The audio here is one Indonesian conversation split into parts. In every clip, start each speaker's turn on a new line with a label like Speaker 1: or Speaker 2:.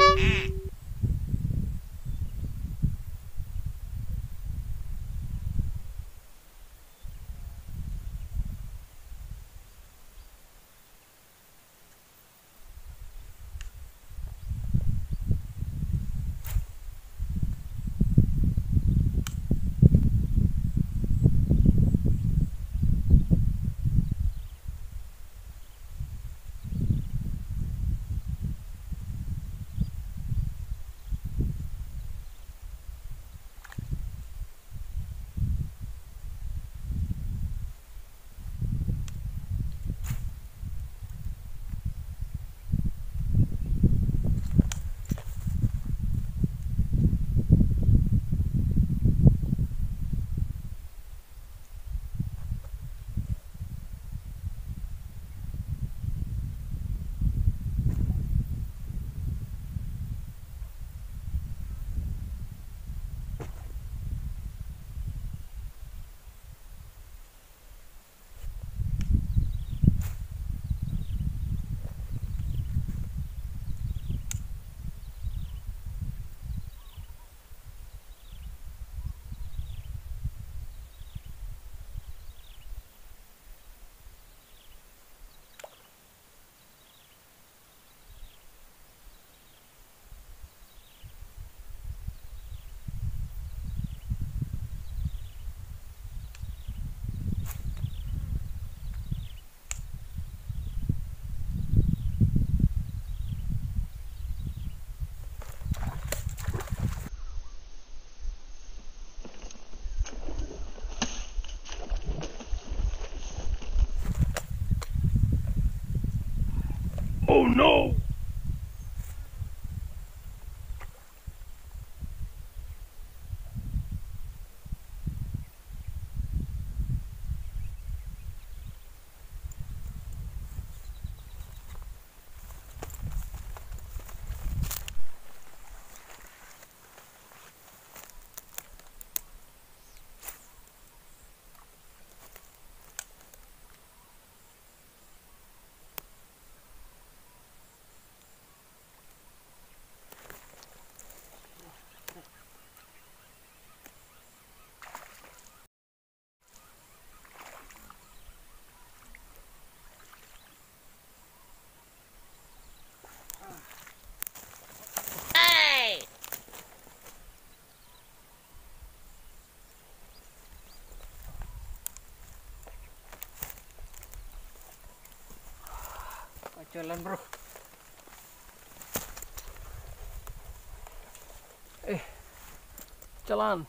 Speaker 1: Mm-hmm. Oh no!
Speaker 2: Jalan bro. Eh jalan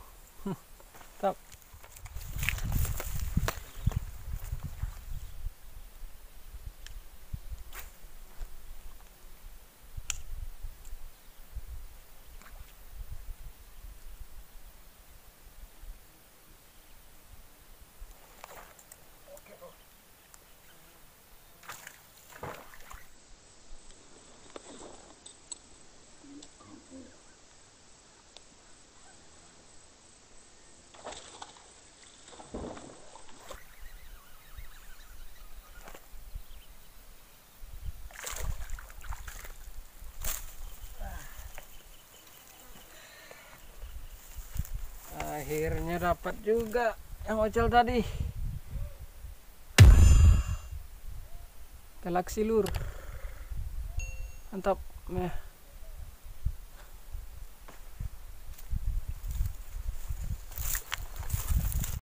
Speaker 2: akhirnya dapat juga yang ocel tadi. Galaksi lur mantap ya